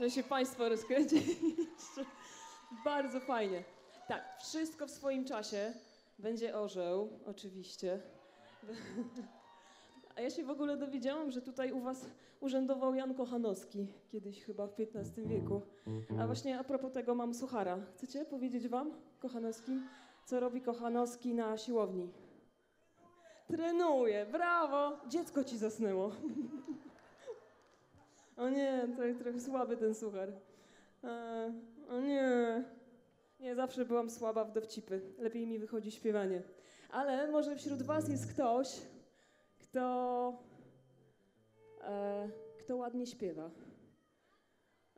że się Państwo rozkręciliście. Bardzo fajnie. Tak, wszystko w swoim czasie. Będzie orzeł, oczywiście. A ja się w ogóle dowiedziałam, że tutaj u Was urzędował Jan Kochanowski, kiedyś chyba w XV wieku. A właśnie a propos tego mam suchara. Chcecie powiedzieć Wam, Kochanowskim, co robi Kochanowski na siłowni? Trenuje, brawo! Dziecko Ci zasnęło. O nie, trochę, trochę słaby ten suchar. E, o nie. Nie, zawsze byłam słaba w dowcipy. Lepiej mi wychodzi śpiewanie. Ale może wśród Was jest ktoś, kto, e, kto ładnie śpiewa.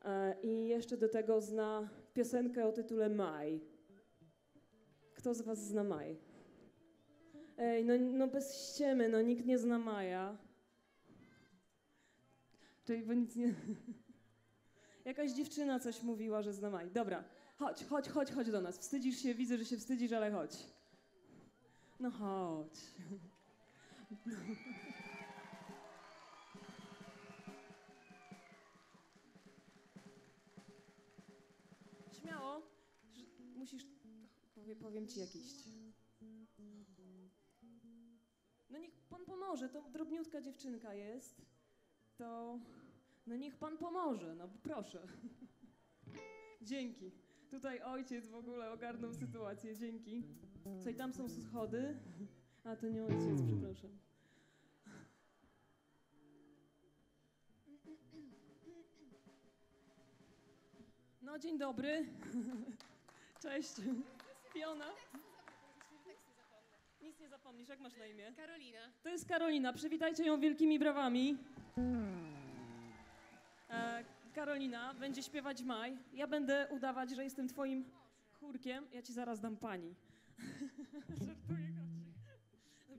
E, I jeszcze do tego zna piosenkę o tytule Maj. Kto z Was zna Maj? Ej, no, no bez ściemy, no nikt nie zna Maja. Czyli bo nic nie... Jakaś dziewczyna coś mówiła, że zna Maj. Dobra, chodź, chodź, chodź, chodź do nas. Wstydzisz się, widzę, że się wstydzisz, ale chodź. No chodź. Śmiało. że Musisz... Powie, powiem ci jak iść. No niech pan pomoże, to drobniutka dziewczynka jest. To... No niech pan pomoże, no proszę. Dzięki. Tutaj ojciec w ogóle ogarnął sytuację, dzięki. Co i tam są schody? A to nie ojciec, przepraszam. No, dzień dobry. Cześć. Fiona. Zapomnisz, jak masz na imię? Karolina. To jest Karolina, przywitajcie ją wielkimi brawami. E, Karolina będzie śpiewać Maj. Ja będę udawać, że jestem twoim chórkiem. Ja ci zaraz dam pani. Żartuję.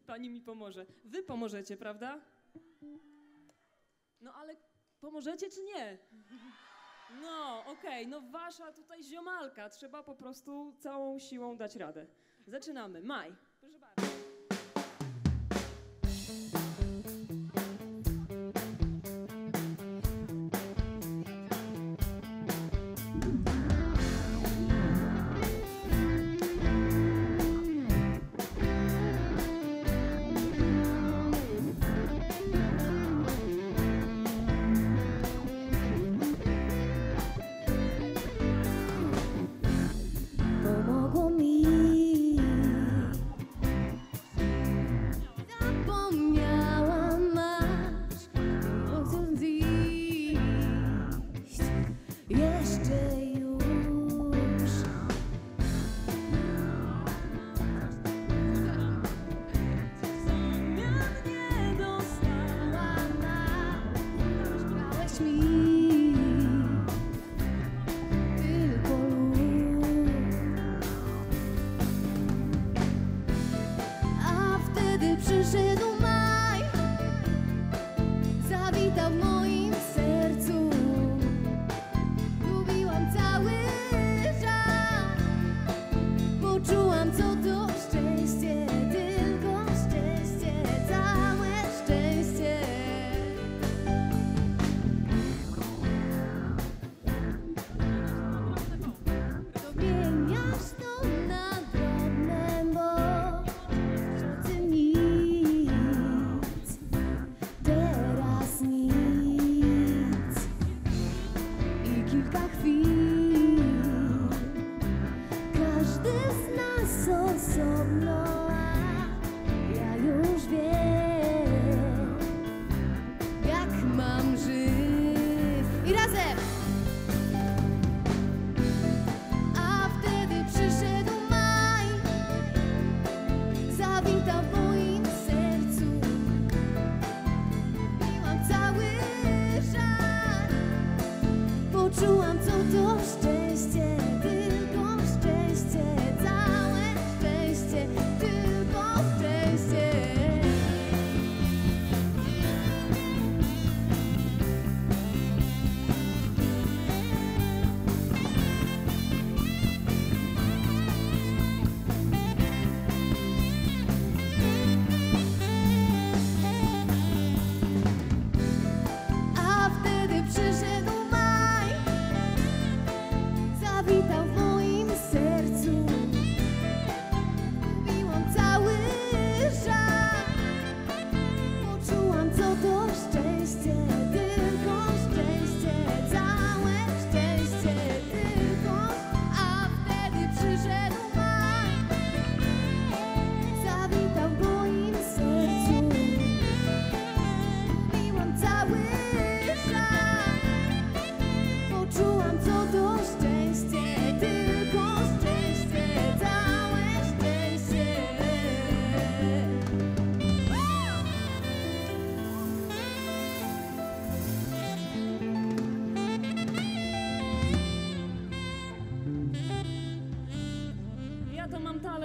Pani mi pomoże. Wy pomożecie, prawda? No ale pomożecie czy nie? No, okej, no wasza tutaj ziomalka. Trzeba po prostu całą siłą dać radę. Zaczynamy. Maj. Proszę kilka chwil.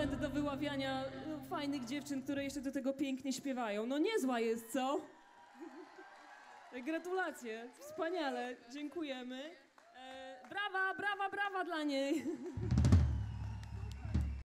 Talent do wyławiania no, fajnych dziewczyn, które jeszcze do tego pięknie śpiewają. No niezła jest, co? Gratulacje, wspaniale, dziękujemy. E, brawa, brawa, brawa dla niej.